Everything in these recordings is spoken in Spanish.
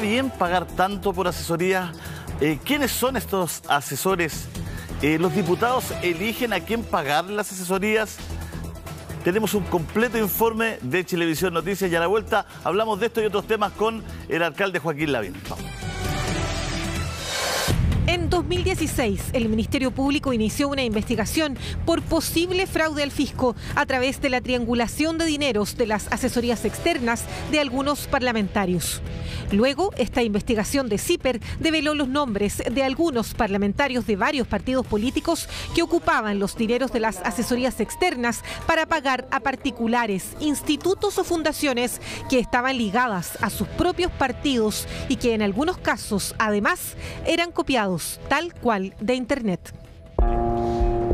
bien pagar tanto por asesoría? Eh, ¿Quiénes son estos asesores? Eh, ¿Los diputados eligen a quién pagar las asesorías? Tenemos un completo informe de Chilevisión Noticias y a la vuelta hablamos de esto y otros temas con el alcalde Joaquín Lavín. En 2016, el Ministerio Público inició una investigación por posible fraude al fisco a través de la triangulación de dineros de las asesorías externas de algunos parlamentarios. Luego, esta investigación de CIPER develó los nombres de algunos parlamentarios de varios partidos políticos que ocupaban los dineros de las asesorías externas para pagar a particulares, institutos o fundaciones que estaban ligadas a sus propios partidos y que en algunos casos, además, eran copiados tal cual de Internet.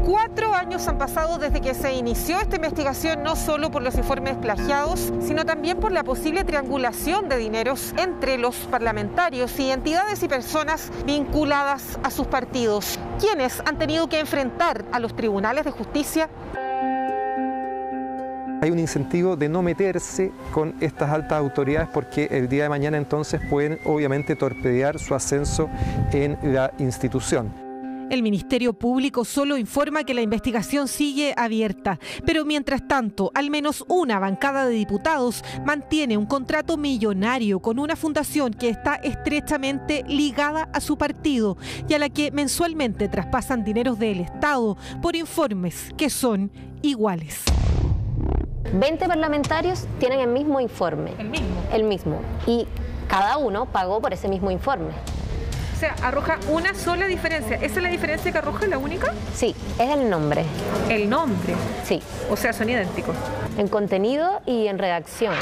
Cuatro años han pasado desde que se inició esta investigación, no solo por los informes plagiados, sino también por la posible triangulación de dineros entre los parlamentarios y entidades y personas vinculadas a sus partidos, quienes han tenido que enfrentar a los tribunales de justicia hay un incentivo de no meterse con estas altas autoridades porque el día de mañana entonces pueden obviamente torpedear su ascenso en la institución. El Ministerio Público solo informa que la investigación sigue abierta, pero mientras tanto, al menos una bancada de diputados mantiene un contrato millonario con una fundación que está estrechamente ligada a su partido y a la que mensualmente traspasan dineros del Estado por informes que son iguales. 20 parlamentarios tienen el mismo informe. El mismo. El mismo. Y cada uno pagó por ese mismo informe. O sea, arroja una sola diferencia. ¿Esa es la diferencia que arroja la única? Sí, es el nombre. El nombre. Sí. O sea, son idénticos. En contenido y en redacción.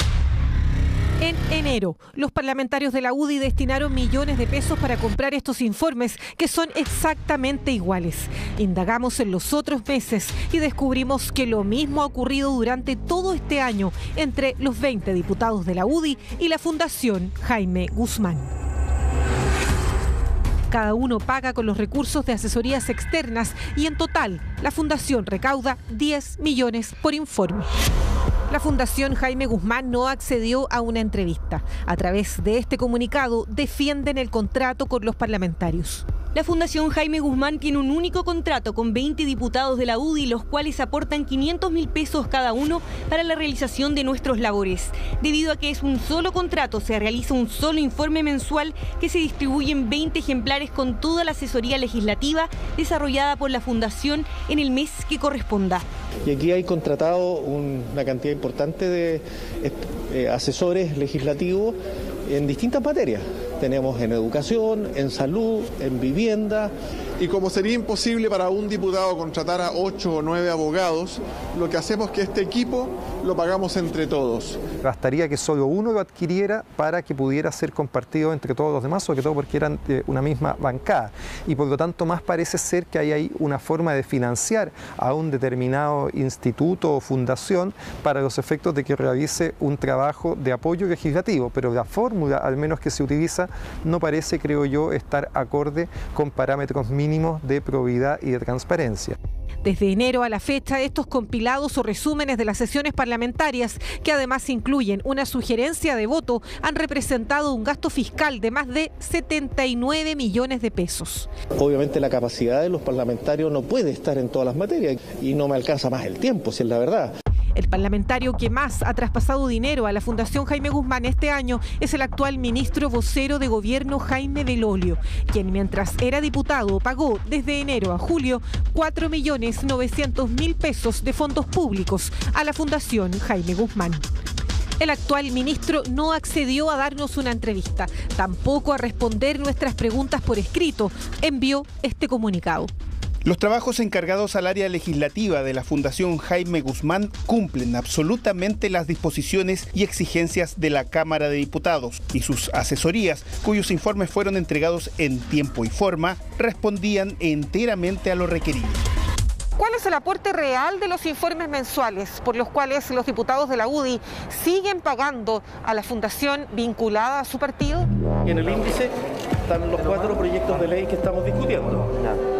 En enero, los parlamentarios de la UDI destinaron millones de pesos para comprar estos informes que son exactamente iguales. Indagamos en los otros meses y descubrimos que lo mismo ha ocurrido durante todo este año entre los 20 diputados de la UDI y la Fundación Jaime Guzmán. Cada uno paga con los recursos de asesorías externas y en total la Fundación recauda 10 millones por informe. La Fundación Jaime Guzmán no accedió a una entrevista. A través de este comunicado defienden el contrato con los parlamentarios. La Fundación Jaime Guzmán tiene un único contrato con 20 diputados de la UDI, los cuales aportan 500 mil pesos cada uno para la realización de nuestros labores. Debido a que es un solo contrato, se realiza un solo informe mensual que se distribuye en 20 ejemplares con toda la asesoría legislativa desarrollada por la Fundación en el mes que corresponda. Y aquí hay contratado una cantidad importante de eh, asesores legislativos en distintas materias. Tenemos en educación, en salud, en vivienda. Y como sería imposible para un diputado contratar a ocho o nueve abogados, lo que hacemos es que este equipo lo pagamos entre todos. Bastaría que solo uno lo adquiriera para que pudiera ser compartido entre todos los demás, sobre todo porque eran de una misma bancada. Y por lo tanto más parece ser que hay ahí una forma de financiar a un determinado instituto o fundación para los efectos de que realice un trabajo de apoyo legislativo. Pero la fórmula, al menos que se utiliza, no parece, creo yo, estar acorde con parámetros mínimos de probidad y de transparencia. Desde enero a la fecha, estos compilados o resúmenes de las sesiones parlamentarias, que además incluyen una sugerencia de voto, han representado un gasto fiscal de más de 79 millones de pesos. Obviamente la capacidad de los parlamentarios no puede estar en todas las materias y no me alcanza más el tiempo, si es la verdad. El parlamentario que más ha traspasado dinero a la Fundación Jaime Guzmán este año es el actual ministro vocero de gobierno Jaime Belolio, quien mientras era diputado pagó desde enero a julio 4.900.000 pesos de fondos públicos a la Fundación Jaime Guzmán. El actual ministro no accedió a darnos una entrevista, tampoco a responder nuestras preguntas por escrito. Envió este comunicado. Los trabajos encargados al área legislativa de la Fundación Jaime Guzmán cumplen absolutamente las disposiciones y exigencias de la Cámara de Diputados y sus asesorías, cuyos informes fueron entregados en tiempo y forma, respondían enteramente a lo requerido. ¿Cuál es el aporte real de los informes mensuales por los cuales los diputados de la UDI siguen pagando a la fundación vinculada a su partido? En el índice están los cuatro proyectos de ley que estamos discutiendo.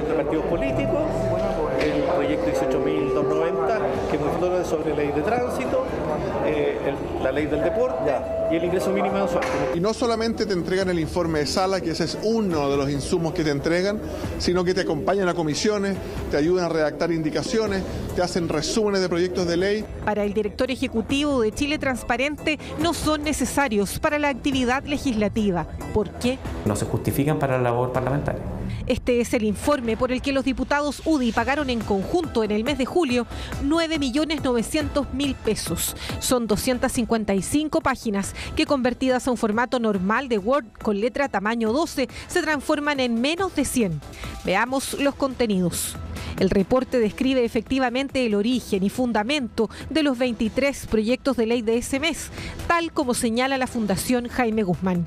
Orgánica de partidos políticos, el proyecto 18.290, que modificó sobre ley de tránsito, eh, la ley del deporte y el ingreso mínimo mensual. Y no solamente te entregan el informe de sala, que ese es uno de los insumos que te entregan, sino que te acompañan a comisiones, te ayudan a redactar indicaciones, te hacen resúmenes de proyectos de ley. Para el director ejecutivo de Chile Transparente, no son necesarios para la actividad legislativa. ¿Por qué? No se justifican para la labor parlamentaria. Este es el informe por el que los diputados UDI pagaron en conjunto en el mes de julio 9.900.000 pesos. Son 255 páginas que convertidas a un formato normal de Word con letra tamaño 12 se transforman en menos de 100. Veamos los contenidos. El reporte describe efectivamente el origen y fundamento de los 23 proyectos de ley de ese mes, tal como señala la Fundación Jaime Guzmán.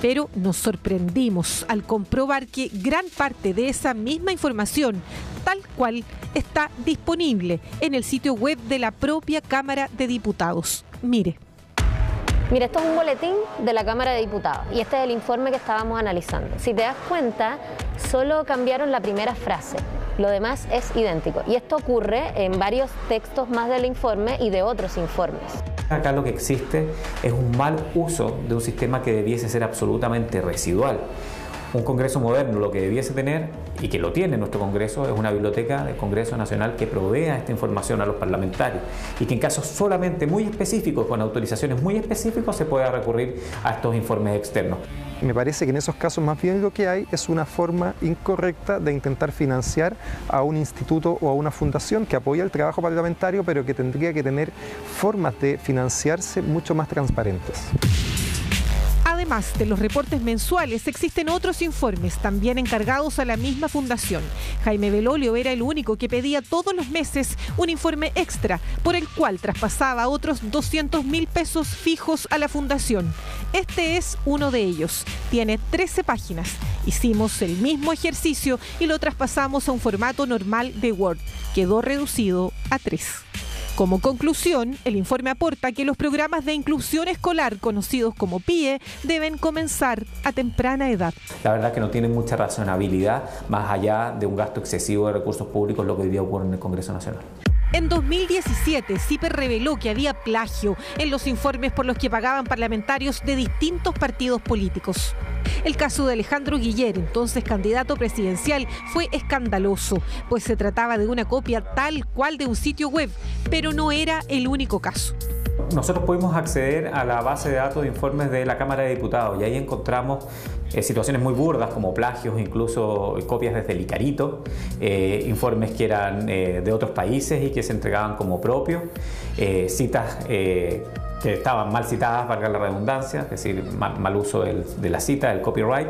Pero nos sorprendimos al comprobar que gran parte de esa misma información, tal cual, está disponible en el sitio web de la propia Cámara de Diputados. Mire. Mire, esto es un boletín de la Cámara de Diputados y este es el informe que estábamos analizando. Si te das cuenta, solo cambiaron la primera frase. Lo demás es idéntico. Y esto ocurre en varios textos más del informe y de otros informes. Acá lo que existe es un mal uso de un sistema que debiese ser absolutamente residual. Un Congreso moderno lo que debiese tener, y que lo tiene nuestro Congreso, es una biblioteca del Congreso Nacional que provea esta información a los parlamentarios y que en casos solamente muy específicos, con autorizaciones muy específicas, se pueda recurrir a estos informes externos. Me parece que en esos casos más bien lo que hay es una forma incorrecta de intentar financiar a un instituto o a una fundación que apoya el trabajo parlamentario, pero que tendría que tener formas de financiarse mucho más transparentes. Además de los reportes mensuales, existen otros informes también encargados a la misma fundación. Jaime Belolio era el único que pedía todos los meses un informe extra por el cual traspasaba otros 200 mil pesos fijos a la fundación. Este es uno de ellos. Tiene 13 páginas. Hicimos el mismo ejercicio y lo traspasamos a un formato normal de Word. Quedó reducido a 3. Como conclusión, el informe aporta que los programas de inclusión escolar, conocidos como PIE, deben comenzar a temprana edad. La verdad que no tienen mucha razonabilidad más allá de un gasto excesivo de recursos públicos, lo que hoy día ocurre en el Congreso Nacional. En 2017, CIPER reveló que había plagio en los informes por los que pagaban parlamentarios de distintos partidos políticos. El caso de Alejandro Guiller, entonces candidato presidencial, fue escandaloso, pues se trataba de una copia tal cual de un sitio web, pero no era el único caso. Nosotros pudimos acceder a la base de datos de informes de la Cámara de Diputados y ahí encontramos eh, situaciones muy burdas como plagios, incluso copias desde el Icarito, eh, informes que eran eh, de otros países y que se entregaban como propios, citas que estaban mal citadas, valga la redundancia, es decir, mal, uso de la cita, del copyright,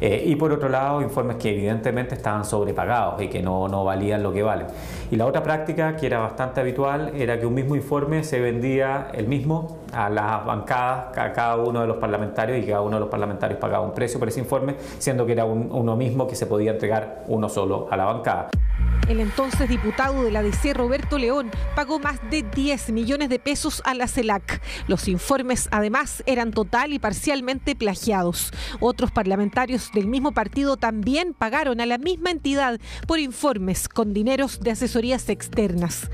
eh, y por otro lado, informes que evidentemente estaban sobrepagados y que no, no valían lo que valen. Y la otra práctica, que era bastante habitual, era que un mismo informe se vendía el mismo a las bancadas, a cada uno de los parlamentarios, y cada uno de los parlamentarios pagaba un precio por ese informe, siendo que era uno mismo que se podía entregar uno solo a la bancada. El entonces diputado de la DC, Roberto León, pagó más de 10 millones de pesos a la CELAC. Los informes, además, eran total y parcialmente plagiados. Otros parlamentarios del mismo partido también pagaron a la misma entidad por informes con dineros de asesorías externas.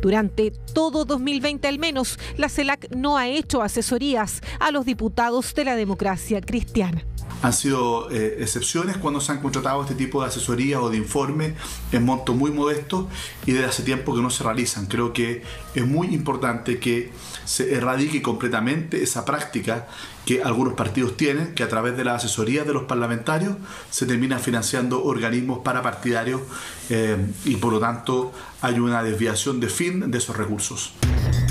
Durante todo 2020 al menos, la CELAC no ha hecho asesorías a los diputados de la democracia cristiana. Han sido eh, excepciones cuando se han contratado este tipo de asesoría o de informe en montos muy modestos y desde hace tiempo que no se realizan. Creo que es muy importante que se erradique completamente esa práctica que algunos partidos tienen, que a través de la asesoría de los parlamentarios se termina financiando organismos parapartidarios eh, y por lo tanto hay una desviación de fin de esos recursos.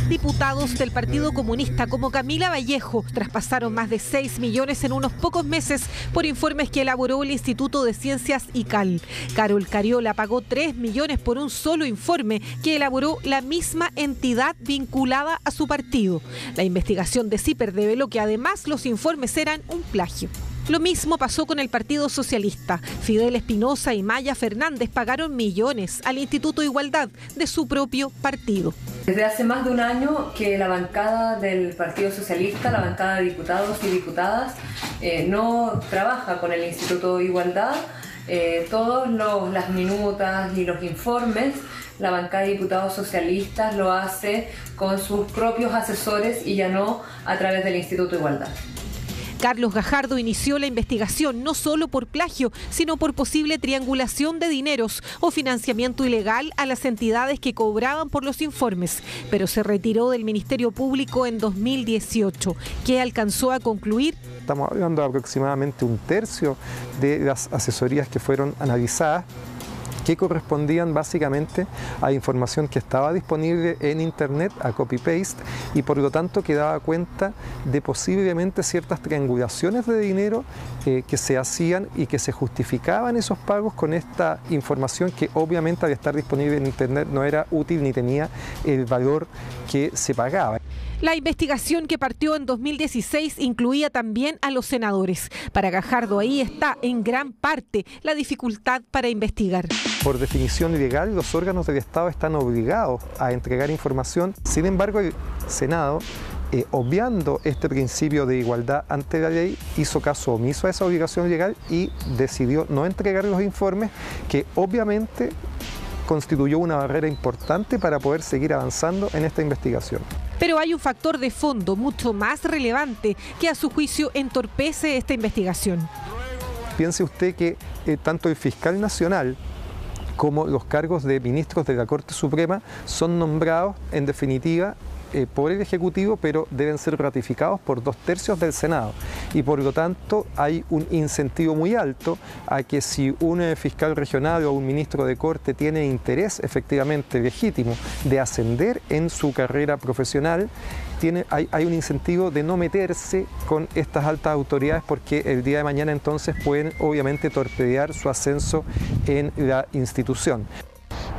Diputados del Partido Comunista como Camila Vallejo traspasaron más de 6 millones en unos pocos meses por informes que elaboró el Instituto de Ciencias ICAL. Carol Cariola pagó 3 millones por un solo informe que elaboró la misma entidad vinculada a su partido. La investigación de CIPER reveló que además los informes eran un plagio. Lo mismo pasó con el Partido Socialista. Fidel Espinosa y Maya Fernández pagaron millones al Instituto Igualdad de su propio partido. Desde hace más de un año que la bancada del Partido Socialista, la bancada de diputados y diputadas, eh, no trabaja con el Instituto Igualdad eh, todas las minutas y los informes, la bancada de diputados socialistas lo hace con sus propios asesores y ya no a través del Instituto de Igualdad. Carlos Gajardo inició la investigación no solo por plagio, sino por posible triangulación de dineros o financiamiento ilegal a las entidades que cobraban por los informes, pero se retiró del Ministerio Público en 2018, que alcanzó a concluir. Estamos hablando de aproximadamente un tercio de las asesorías que fueron analizadas que correspondían básicamente a información que estaba disponible en Internet, a copy-paste, y por lo tanto que daba cuenta de posiblemente ciertas triangulaciones de dinero eh, que se hacían y que se justificaban esos pagos con esta información que obviamente al estar disponible en Internet no era útil ni tenía el valor que se pagaba. La investigación que partió en 2016 incluía también a los senadores. Para Gajardo ahí está en gran parte la dificultad para investigar. Por definición legal, los órganos del Estado están obligados a entregar información. Sin embargo, el Senado eh, obviando este principio de igualdad ante la ley, hizo caso omiso a esa obligación legal y decidió no entregar los informes que obviamente constituyó una barrera importante para poder seguir avanzando en esta investigación. Pero hay un factor de fondo mucho más relevante que a su juicio entorpece esta investigación. Piense usted que eh, tanto el fiscal nacional como los cargos de ministros de la Corte Suprema son nombrados en definitiva eh, por el Ejecutivo, pero deben ser ratificados por dos tercios del Senado. Y por lo tanto hay un incentivo muy alto a que si un eh, fiscal regional o un ministro de Corte tiene interés efectivamente legítimo de ascender en su carrera profesional, tiene, hay, hay, un incentivo de no meterse con estas altas autoridades porque el día de mañana entonces pueden obviamente torpedear su ascenso en la institución.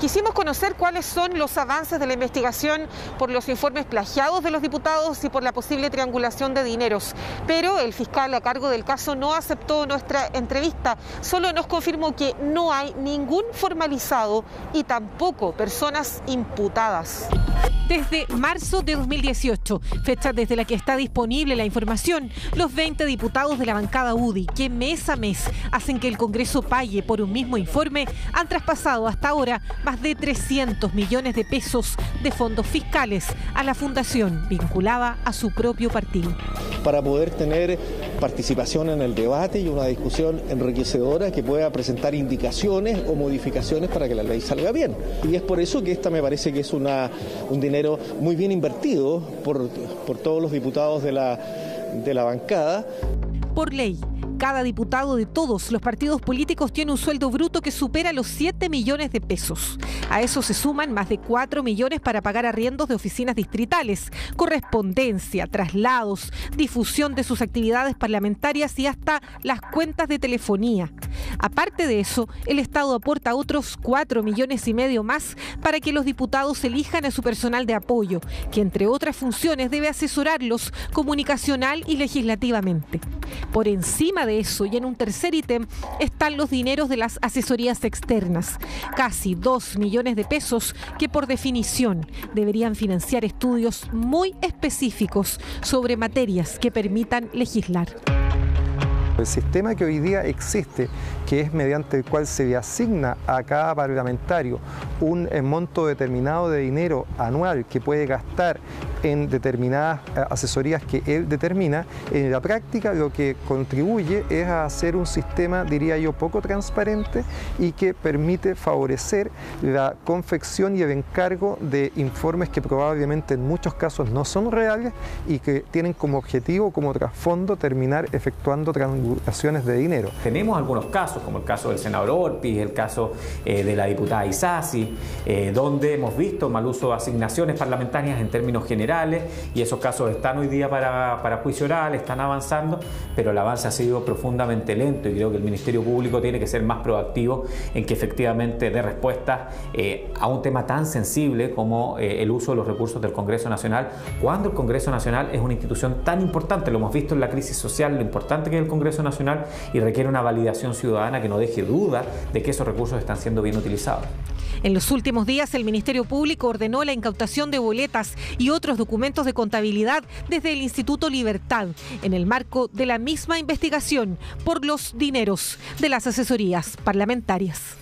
Quisimos conocer cuáles son los avances de la investigación por los informes plagiados de los diputados y por la posible triangulación de dineros, pero el fiscal a cargo del caso no aceptó nuestra entrevista, solo nos confirmó que no hay ningún formalizado y tampoco personas imputadas desde marzo de 2018, fecha desde la que está disponible la información. Los 20 diputados de la bancada UDI, que mes a mes hacen que el Congreso pague por un mismo informe, han traspasado hasta ahora más de 300 millones de pesos de fondos fiscales a la fundación vinculada a su propio partido. Para poder tener participación en el debate y una discusión enriquecedora que pueda presentar indicaciones o modificaciones para que la ley salga bien. Y es por eso que esta me parece que es una, un dinero muy bien invertido por, por todos los diputados de la, de la bancada. Por ley, cada diputado de todos los partidos políticos tiene un sueldo bruto que supera los 7 millones de pesos. A eso se suman más de 4 millones para pagar arriendos de oficinas distritales, correspondencia, traslados, difusión de sus actividades parlamentarias y hasta las cuentas de telefonía. Aparte de eso, el Estado aporta otros 4 millones y medio más para que los diputados elijan a su personal de apoyo, que entre otras funciones debe asesorarlos comunicacional y legislativamente. Por encima de eso y en un tercer ítem están los dineros de las asesorías externas, casi 2 millones de pesos que por definición deberían financiar estudios muy específicos sobre materias que permitan legislar. El sistema que hoy día existe, que es mediante el cual se le asigna a cada parlamentario un monto determinado de dinero anual que puede gastar en determinadas eh, asesorías que él determina, en la práctica lo que contribuye es a hacer un sistema, diría yo, poco transparente y que permite favorecer la confección y el encargo de informes que probablemente en muchos casos no son reales y que tienen como objetivo, como trasfondo, terminar efectuando transacciones de dinero. Tenemos algunos casos, como el caso del senador Orpi, el caso eh, de la diputada Isasi, eh, donde hemos visto mal uso de asignaciones parlamentarias en términos generales y esos casos están hoy día para, para juicio oral, están avanzando, pero el avance ha sido profundamente lento y creo que el Ministerio Público tiene que ser más proactivo en que efectivamente dé respuesta eh, a un tema tan sensible como eh, el uso de los recursos del Congreso Nacional, cuando el Congreso Nacional es una institución tan importante, lo hemos visto en la crisis social, lo importante que es el Congreso Nacional y requiere una validación ciudadana que no deje duda de que esos recursos están siendo bien utilizados. En los últimos días, el Ministerio Público ordenó la incautación de boletas y otros documentos de contabilidad desde el Instituto Libertad, en el marco de la misma investigación por los dineros de las asesorías parlamentarias.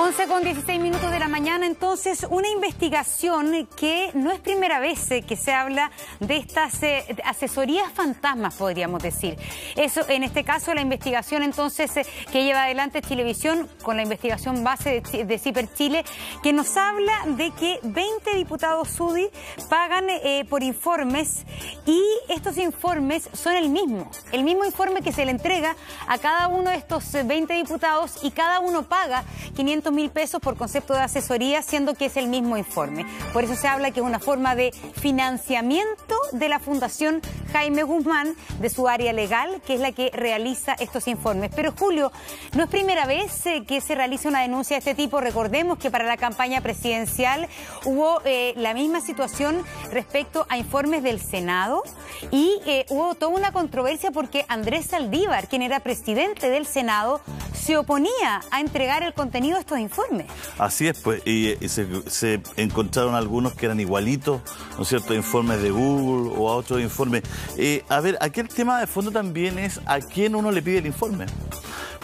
11 con 16 minutos de la mañana, entonces una investigación que no es primera vez eh, que se habla de estas eh, asesorías fantasmas, podríamos decir. Eso, en este caso, la investigación entonces eh, que lleva adelante Chilevisión con la investigación base de, de Ciper Chile, que nos habla de que 20 diputados SUDI pagan por informes y estos informes son el mismo, el mismo informe que se le entrega a cada uno de estos 20 diputados y cada uno paga 500 mil pesos por concepto de asesoría, siendo que es el mismo informe. Por eso se habla que es una forma de financiamiento de la Fundación Jaime Guzmán, de su área legal, que es la que realiza estos informes. Pero Julio, no es primera vez eh, que se realiza una denuncia de este tipo. Recordemos que para la campaña presidencial hubo eh, la misma situación respecto a informes del Senado y eh, hubo toda una controversia porque Andrés Saldívar, quien era presidente del Senado, se oponía a entregar el contenido de estos informes. Así es, pues, y, se, encontraron algunos que eran igualitos, ¿no es cierto?, informes de Google o a otros informes. Eh, a ver, aquí el tema de fondo también es a quién uno le pide el informe.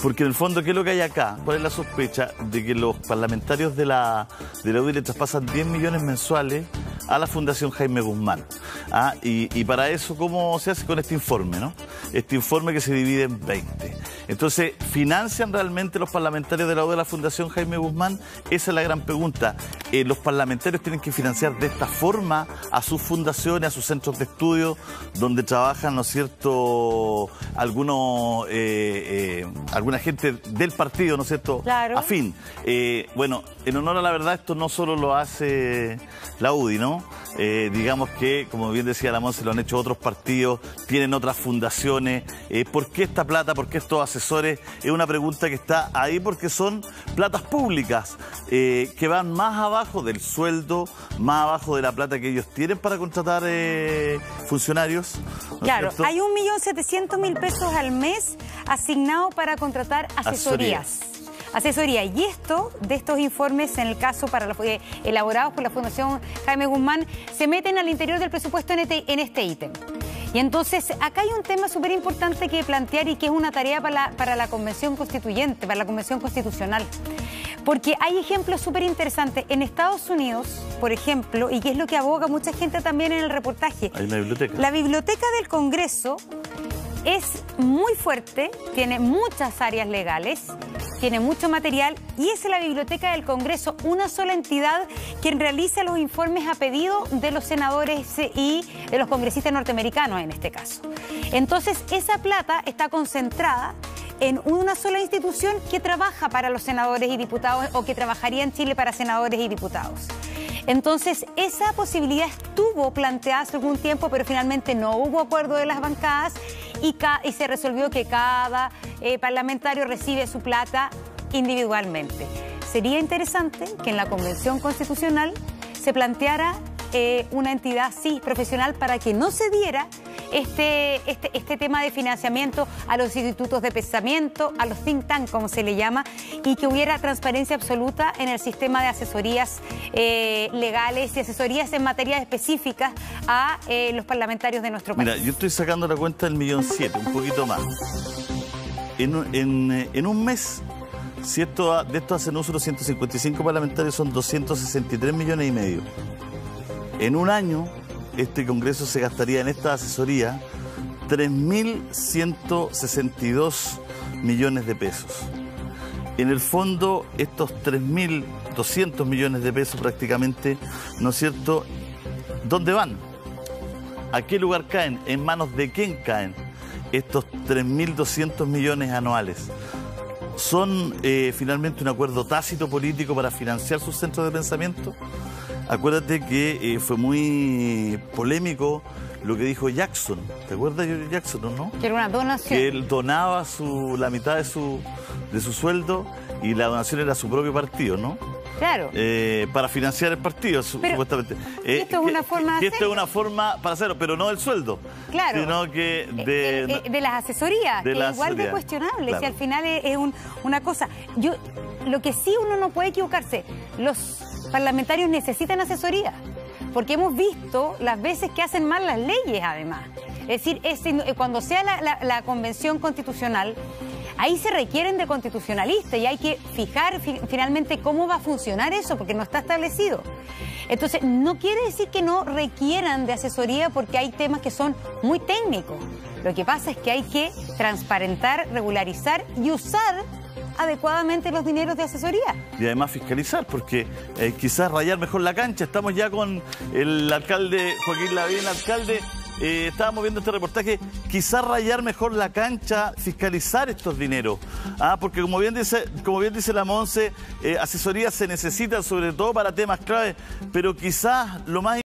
Porque en el fondo, ¿qué es lo que hay acá? ¿Cuál es la sospecha de que los parlamentarios de la, de la UDI le traspasan 10 millones mensuales a la Fundación Jaime Guzmán? Ah, y, para eso, ¿cómo se hace con este informe? ¿no? Este informe que se divide en 20. Entonces, ¿financian realmente los parlamentarios de la UDI de la Fundación Jaime Guzmán? Esa es la gran pregunta. Eh, los parlamentarios tienen que financiar de esta forma a sus fundaciones, a sus centros de estudio, donde trabajan, ¿no es cierto?, algunos, eh, eh, alguna gente del partido, ¿no es cierto?, claro. afín. bueno, en honor a la verdad, esto no solo lo hace la UDI, ¿no? digamos que, como bien decía la se lo han hecho otros partidos, tienen otras fundaciones. ¿Por qué esta plata? ¿Por qué estos asesores? Es una pregunta que está ahí porque son platas públicas que van más abajo del sueldo, más abajo de la plata que ellos tienen para contratar eh, funcionarios. claro, hay un millón setecientos mil pesos al mes asignado para contratar asesorías. Asesoría. Y esto, de estos informes, en el caso para eh, elaborados por la Fundación Jaime Guzmán, se meten al interior del presupuesto en este, en este ítem. Y entonces, acá hay un tema súper importante que plantear y que es una tarea para la, para la Convención Constituyente, para la Convención Constitucional. Porque hay ejemplos súper interesantes. En Estados Unidos, por ejemplo, y que es lo que aboga mucha gente también en el reportaje. Hay una biblioteca. La biblioteca del Congreso es muy fuerte, tiene muchas áreas legales, tiene mucho material y es la Biblioteca del Congreso, una sola entidad quien realiza los informes a pedido de los senadores y de los congresistas norteamericanos en este caso. Entonces, esa plata está concentrada en una sola institución que trabaja para los senadores y diputados o que trabajaría en Chile para senadores y diputados. Entonces, esa posibilidad estuvo planteada hace algún tiempo, pero finalmente no hubo acuerdo de las bancadas y, se resolvió que cada eh, parlamentario recibe su plata individualmente. Sería interesante que en la Convención Constitucional se planteara eh, una entidad sí profesional para que no se diera este, este, este tema de financiamiento a los institutos de pensamiento, a los think tank, como se le llama, y que hubiera transparencia absoluta en el sistema de asesorías eh, legales y asesorías en materias específicas a eh, los parlamentarios de nuestro país. Mira, yo estoy sacando la cuenta del millón siete, un poquito más. En, en, un mes si esto, de esto hacen uso los 155 parlamentarios, son 263 millones y medio. En un año este Congreso se gastaría en esta asesoría 3.162 millones de pesos. En el fondo, estos 3.200 millones de pesos prácticamente, ¿no es cierto?, ¿dónde van? ¿A qué lugar caen? ¿En manos de quién caen estos 3.200 millones anuales? ¿Son eh, finalmente un acuerdo tácito político para financiar sus centros de pensamiento? Acuérdate que eh, fue muy polémico lo que dijo Jackson. ¿Te acuerdas de Jackson, no? Que era una donación. Que él donaba su, la mitad de su, de su sueldo y la donación era su propio partido, ¿no? Claro. Eh, para financiar el partido, supuestamente. Eh, esto es una forma de Esto es una forma para hacerlo, pero no del sueldo. Claro. Sino que de... de las asesorías, que es igual de cuestionable. Si al final es, una cosa... Yo, lo que sí uno no puede equivocarse, los parlamentarios necesitan asesoría. porque hemos visto las veces que hacen mal las leyes además. Es decir, cuando sea la convención constitucional, ahí se requieren de constitucionalistas y hay que fijar finalmente cómo va a funcionar eso, porque no está establecido. Entonces, no quiere decir que no requieran de asesoría porque hay temas que son muy técnicos. Lo que pasa es que hay que transparentar, regularizar y usar adecuadamente los dineros de asesoría. Y además fiscalizar, porque eh, quizás rayar mejor la cancha. Estamos ya con el alcalde Joaquín Lavín, alcalde. Eh, estábamos viendo este reportaje, quizás rayar mejor la cancha, fiscalizar estos dineros. Ah, porque como bien dice, como bien dice la Monse, eh, asesorías se necesitan sobre todo para temas claves, pero quizás lo más